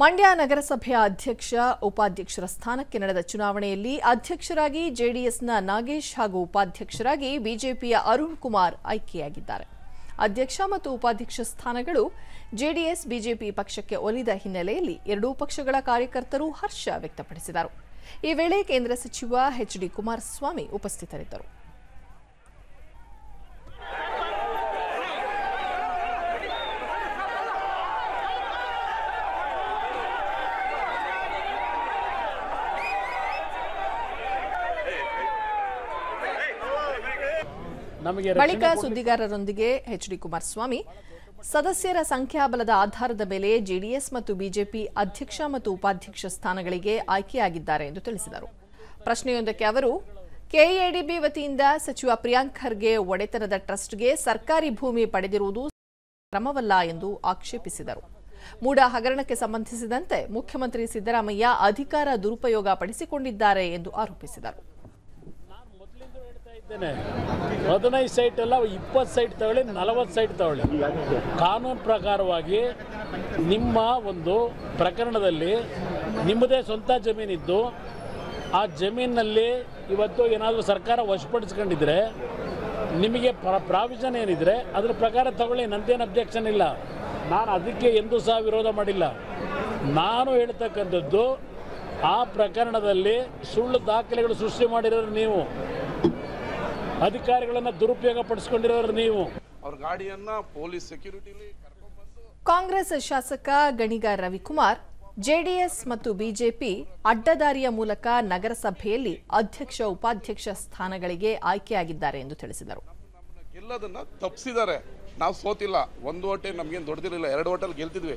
ಮಂಡ್ಯ ನಗರಸಭೆಯ ಅಧ್ಯಕ್ಷ, ಉಪಾಧ್ಯಕ್ಷರ ಸ್ಥಾನಕ್ಕೆ ನಡೆದ ಚುನಾವಣೆಯಲ್ಲಿ ಅಧ್ಯಕ್ಷರಾಗಿ ಜೆಡಿಎಸ್ನ ನಾಗೇಶ್ ಹಾಗೂ ಉಪಾಧ್ಯಕ್ಷರಾಗಿ ಬಿಜೆಪಿಯ ಅರುಣ್ ಕುಮಾರ್ ಆಯ್ಕೆಯಾಗಿದ್ದಾರೆ. ಅಧ್ಯಕ್ಷ ಮತ್ತು ಉಪಾಧ್ಯಕ್ಷ ಸ್ಥಾನಗಳು ಜೆಡಿಎಸ್, ಬಿಜೆಪಿ ಪಕ್ಷಕ್ಕೆ ಒಲಿದ ಹಿನ್ನೆಲೆಯಲ್ಲಿ ಎರಡೂ ಪಕ್ಷಗಳ ಕಾರ್ಯಕರ್ತರು ಹರ್ಷ ವ್ಯಕ್ತಪಡಿಸಿದರು. ಈ ವೇಳೆ ಕೇಂದ್ರ ಸಚಿವ ಎಚ್ ಡಿ ಕುಮಾರಸ್ವಾಮಿ ಉಪಸ್ಥಿತರಿದ್ದರು. ಬಳಿಕ ಸುದ್ದಿಗಾರರೊಂದಿಗೆ ಎಚ್ ಡಿ ಕುಮಾರಸ್ವಾಮಿ. ಸದಸ್ಯರ ಸಂಖ್ಯಾಬಲದ ಆಧಾರದ ಮೇಲೆ ಜೆಡಿಎಸ್ ಮತ್ತು ಬಿಜೆಪಿ ಅಧ್ಯಕ್ಷ ಮತ್ತು ಉಪಾಧ್ಯಕ್ಷ ಸ್ಥಾನಗಳಿಗೆ ಆಯ್ಕೆಯಾಗಿದ್ದಾರೆ ಎಂದು ತಿಳಿಸಿದರು. ಪ್ರಶ್ನೆಯೊಂದಕ್ಕೆ ಅವರು ಕೆಎಡಿಬಿ ವತಿಯಿಂದ ಸಚಿವ ಪ್ರಿಯಾಂಕ್ ಖರ್ಗೆ ಒಡೆತನದ ಟ್ರಸ್ಟ್ಗೆ ಸರ್ಕಾರಿ ಭೂಮಿ ಪಡೆದಿರುವುದು ಕ್ರಮವಲ್ಲ ಎಂದು ಆಕ್ಷೇಪಿಸಿದರು. ಮೂಡ ಹಗರಣಕ್ಕೆ ಸಂಬಂಧಿಸಿದಂತೆ ಮುಖ್ಯಮಂತ್ರಿ ಸಿದ್ದರಾಮಯ್ಯ ಅಧಿಕಾರ ದುರುಪಯೋಗ ಪಡಿಸಿಕೊಂಡಿದ್ದಾರೆ ಎಂದು ಆರೋಪಿಸಿದರು. ಹೇಳ್ತಾ ಇದ್ದೇನೆ ಹದಿನೈದು ಸೈಟ್ ಅಲ್ಲ, ಇಪ್ಪತ್ತು ಸೈಟ್ ತಗೊಳ್ಳಿ, ನಲವತ್ತು ಸೈಟ್ ತಗೊಳ್ಳಿ. ಕಾನೂನು ಪ್ರಕಾರವಾಗಿ ನಿಮ್ಮ ಒಂದು ಪ್ರಕರಣದಲ್ಲಿ ನಿಮ್ಮದೇ ಸ್ವಂತ ಜಮೀನಿದ್ದು, ಆ ಜಮೀನಲ್ಲಿ ಇವತ್ತು ಏನಾದರೂ ಸರ್ಕಾರ ವಶಪಡಿಸ್ಕೊಂಡಿದ್ರೆ, ನಿಮಗೆ ಪ್ರಾವಿಷನ್ ಏನಿದ್ರೆ ಅದ್ರ ಪ್ರಕಾರ ತಗೊಳ್ಳಿ, ನಂದೇನು ಅಬ್ಜೆಕ್ಷನ್ ಇಲ್ಲ. ನಾನು ಅದಕ್ಕೆ ಎಂದೂ ಸಹ ವಿರೋಧ ಮಾಡಿಲ್ಲ. ನಾನು ಹೇಳ್ತಕ್ಕಂಥದ್ದು, ಆ ಪ್ರಕರಣದಲ್ಲಿ ಸುಳ್ಳು ದಾಖಲೆಗಳು ಸೃಷ್ಟಿ ಮಾಡಿರೋರು ನೀವು. ಅಧಿಕಾರಿಗಳನ್ನು ದುರುಪಯೋಗ ಪಡಿಸ್ಕೊಂಡಿರೋರು ನೀವು. ಅವ್ರ ಗಾಡಿಯನ್ನ ಪೊಲೀಸ್ ಸೆಕ್ಯೂರಿಟಿ ಕಾಂಗ್ರೆಸ್ ಶಾಸಕ ಗಣಿಗ ರವಿಕುಮಾರ್ ಜೆಡಿಎಸ್ ಮತ್ತು ಬಿಜೆಪಿ ಅಡ್ಡದಾರಿಯ ಮೂಲಕ ನಗರಸಭೆಯಲ್ಲಿ ಅಧ್ಯಕ್ಷ ಉಪಾಧ್ಯಕ್ಷ ಸ್ಥಾನಗಳಿಗೆ ಆಯ್ಕೆಯಾಗಿದ್ದಾರೆ ಎಂದು ತಿಳಿಸಿದರು. ಗೆಲ್ಲದನ್ನ ಗೆಲ್ಲೋದನ್ನ ತಪ್ಪಿಸಿದ್ದಾರೆ ನಾವು ಸೋತಿಲ್ಲ. ಒಂದು ಓಟೆ ನಮ್ಗೇನು ದೊಡ್ಡದಿರಲಿಲ್ಲ ಎರಡು ಓಟಲ್ಲಿ ಗೆಲ್ತಿದ್ವಿ.